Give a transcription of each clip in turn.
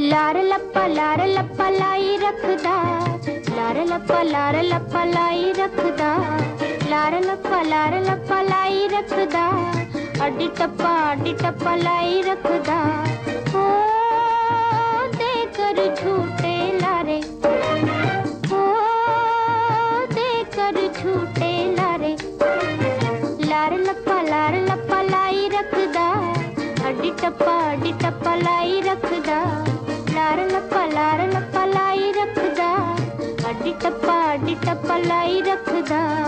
लार लप्पा लार लप्पा लाई रखदा। लार लप्पा लार लप्पा लाई रखदा। लार लप्पा लार लप्पा लाई रखदा। अड्डी टप्पा अड्डी टप्पा लाई रखदा। ओ देकर झूठे लारे। ओ देकर झूठे लारे। लार लप्पा लार लप्पा लाई रखदा। अड्डी टप्पा अड्डी टप्पा लाई रखदा। डिटप्पा डिटप्पा लाई रखदा।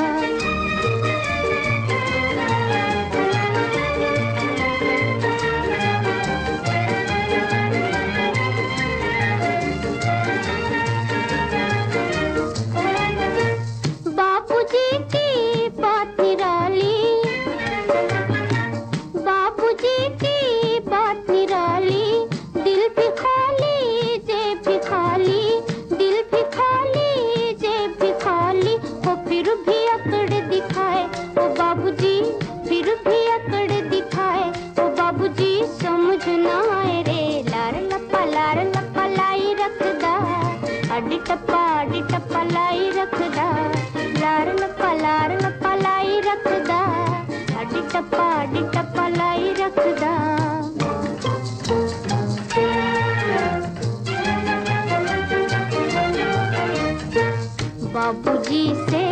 बाबूजी से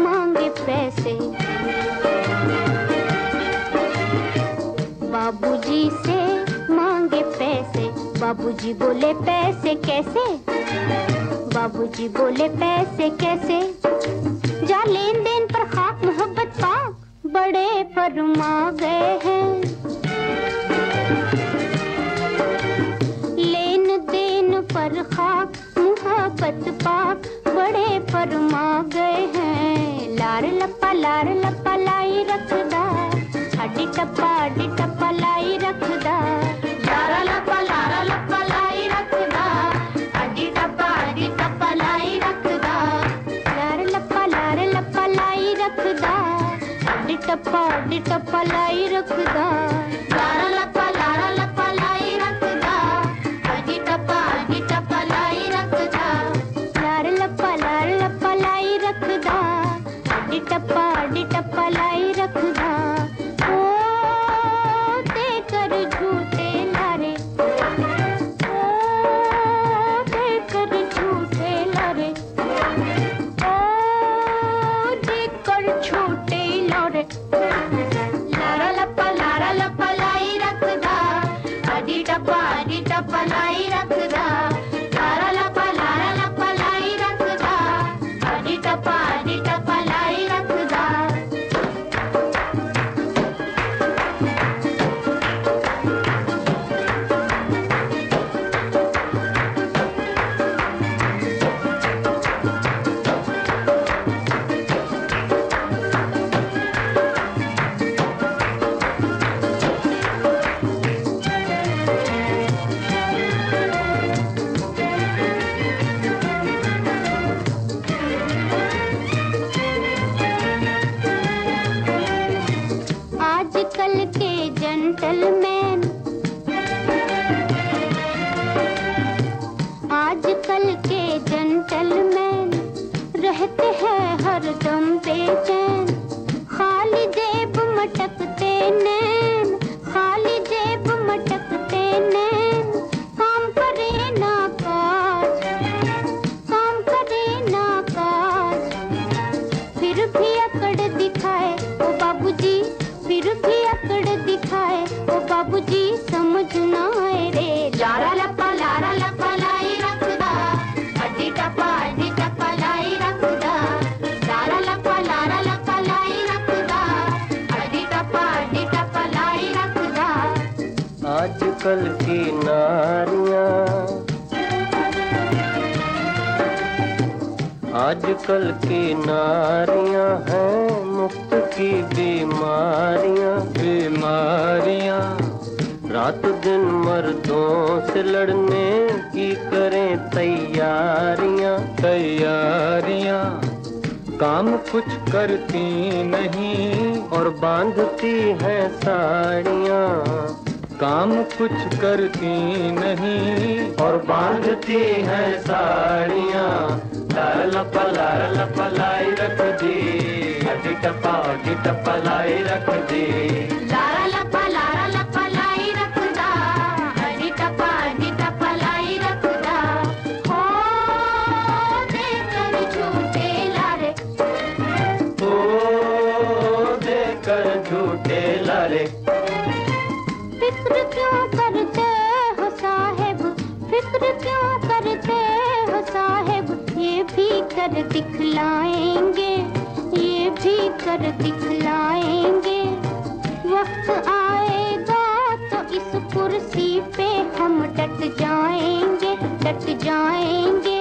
मांगे पैसे। बाबूजी से मांगे पैसे। बाबूजी बोले, पैसे कैसे? बाबूजी बोले, पैसे कैसे? जा लेन देन पर खाक मोहब्बत पाक बड़े फरमा गए हैं। लार लपा लार लपा लाई रखदा। हड्डी टप्पा हड्डी टप्पा लाई रखदा। लारा लपा लारा लपा लाई रखदा। हड्डी टप्पा हड्डी टप्पा लाई रखदा। लार लपा लार लपा लाई रखदा। हड्डी टप्पा हड्डी टप्पा लाई Папа! जेंटलमैन आजकल के जेंटलमैन रहते हैं हरदम आजकल की नारियाँ। आजकल की नारियाँ हैं मुक्त की बीमारियाँ। बीमारियाँ। रात दिन मर्दों से लड़ने की करें तैयारियाँ। तैयारियाँ। काम कुछ करती नहीं और बांधती हैं साड़ियाँ। काम कुछ करती नहीं। और बांधती है साड़ियाँ। लाल लपा लाल लपा लाई रख दी। अटी टपा अटी टपा लाई रख दी। लारा लपा लारा लपा लाई रखदा टपा हरी टपा लाई रखदा हो देकर झूठे लारे। ओ देकर झूठे लारे। फ़िक्र क्यों करते हो साहेब? फ़िक्र क्यों करते हो साहेब? ये भी कर दिखलाएँगे, ये भी कर दिखलाएँगे। वक्त आएगा तो इस कुर्सी पे हम डट जाएँगे डट जाएँगे।